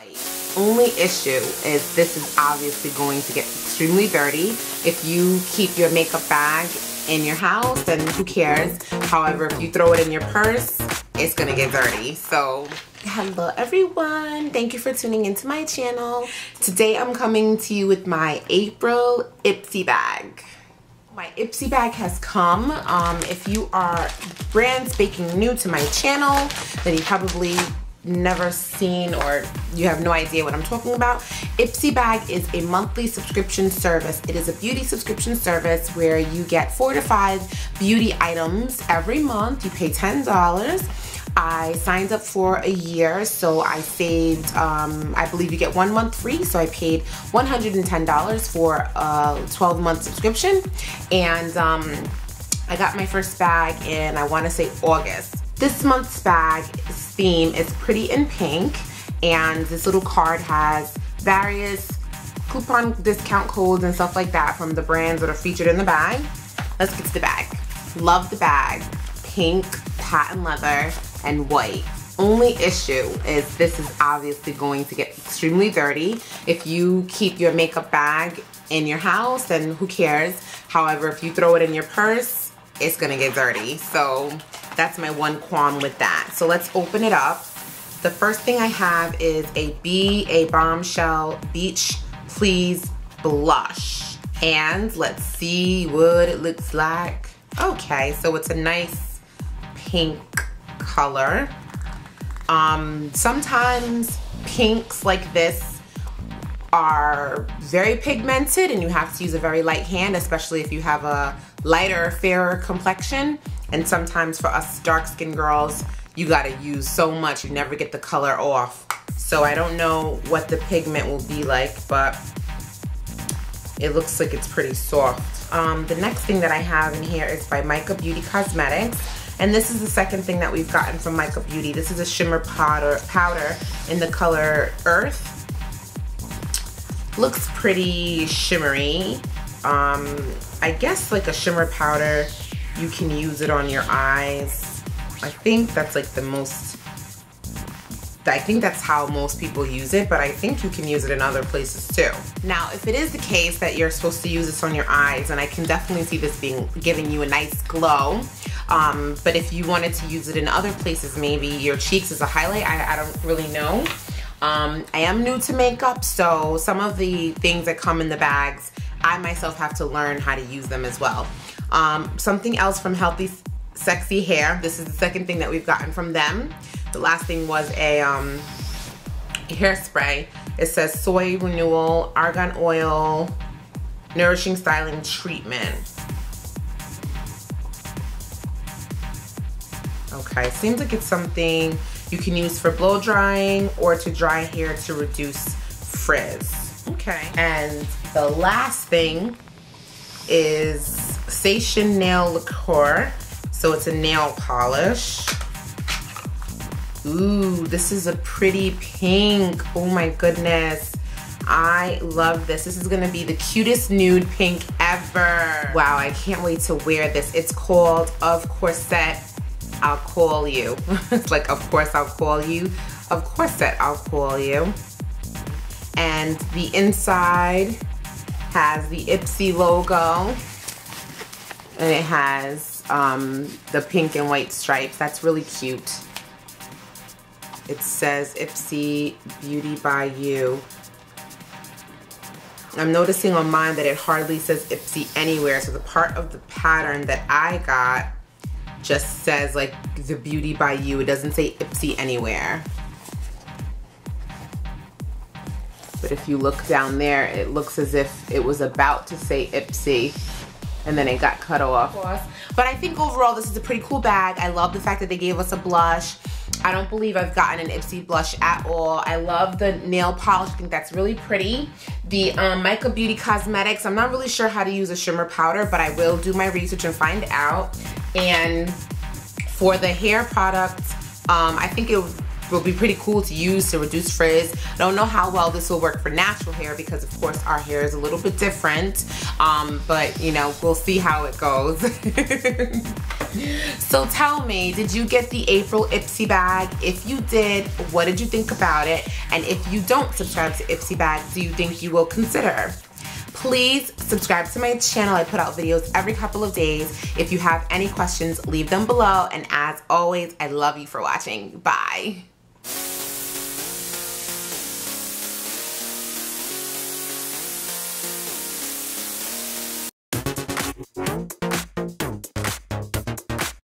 white. Only issue is this is obviously going to get extremely dirty. If you keep your makeup bag in your house, then who cares? However, if you throw it in your purse, it's gonna get dirty. So hello everyone thank you for tuning into my channel today i'm coming to you with my april ipsy bag my ipsy bag has come um, if you are brand spanking new to my channel then you probably never seen or you have no idea what I'm talking about, Ipsy Bag is a monthly subscription service. It is a beauty subscription service where you get four to five beauty items every month. You pay $10. I signed up for a year, so I saved, um, I believe you get one month free, so I paid $110 for a 12 month subscription. And um, I got my first bag in, I wanna say August. This month's bag theme is pretty in pink and this little card has various coupon discount codes and stuff like that from the brands that are featured in the bag. Let's get to the bag. Love the bag. Pink, patent leather, and white. Only issue is this is obviously going to get extremely dirty. If you keep your makeup bag in your house, then who cares? However, if you throw it in your purse, it's gonna get dirty. So that's my one qualm with that. So let's open it up. The first thing I have is a Be a Bombshell Beach Please Blush. And let's see what it looks like. Okay, so it's a nice pink color. Um, sometimes pinks like this are very pigmented and you have to use a very light hand, especially if you have a lighter, fairer complexion. And sometimes for us dark skinned girls, you gotta use so much, you never get the color off. So I don't know what the pigment will be like, but it looks like it's pretty soft. Um, the next thing that I have in here is by Mica Beauty Cosmetics. And this is the second thing that we've gotten from Mica Beauty. This is a shimmer powder, powder in the color Earth. Looks pretty shimmery. Um, I guess like a shimmer powder you can use it on your eyes. I think that's like the most, I think that's how most people use it, but I think you can use it in other places too. Now, if it is the case that you're supposed to use this on your eyes, and I can definitely see this being giving you a nice glow, um, but if you wanted to use it in other places, maybe your cheeks as a highlight, I, I don't really know. Um, I am new to makeup, so some of the things that come in the bags, I myself have to learn how to use them as well. Um, something else from Healthy Sexy Hair. This is the second thing that we've gotten from them. The last thing was a um, hairspray. It says soy renewal, argan oil, nourishing styling treatment. Okay, seems like it's something you can use for blow drying or to dry hair to reduce frizz. Okay, and the last thing is Sation Nail Lacquer. So it's a nail polish. Ooh, this is a pretty pink. Oh my goodness. I love this. This is gonna be the cutest nude pink ever. Wow, I can't wait to wear this. It's called Of Corset, I'll Call You. it's like, of course I'll call you. Of Corset, I'll call you. And the inside has the Ipsy logo and it has um, the pink and white stripes. That's really cute. It says Ipsy Beauty by You. I'm noticing on mine that it hardly says Ipsy anywhere. So the part of the pattern that I got just says like the Beauty by You. It doesn't say Ipsy anywhere. But if you look down there, it looks as if it was about to say Ipsy and then it got cut off. But I think overall this is a pretty cool bag. I love the fact that they gave us a blush. I don't believe I've gotten an Ipsy blush at all. I love the nail polish. I think that's really pretty. The um, Mica Beauty Cosmetics. I'm not really sure how to use a shimmer powder, but I will do my research and find out. And for the hair products, um, I think it will be pretty cool to use to reduce frizz. I don't know how well this will work for natural hair because of course our hair is a little bit different. Um, but you know, we'll see how it goes. so tell me, did you get the April Ipsy bag? If you did, what did you think about it? And if you don't subscribe to Ipsy bag, do you think you will consider? Please subscribe to my channel. I put out videos every couple of days. If you have any questions, leave them below. And as always, I love you for watching. Bye.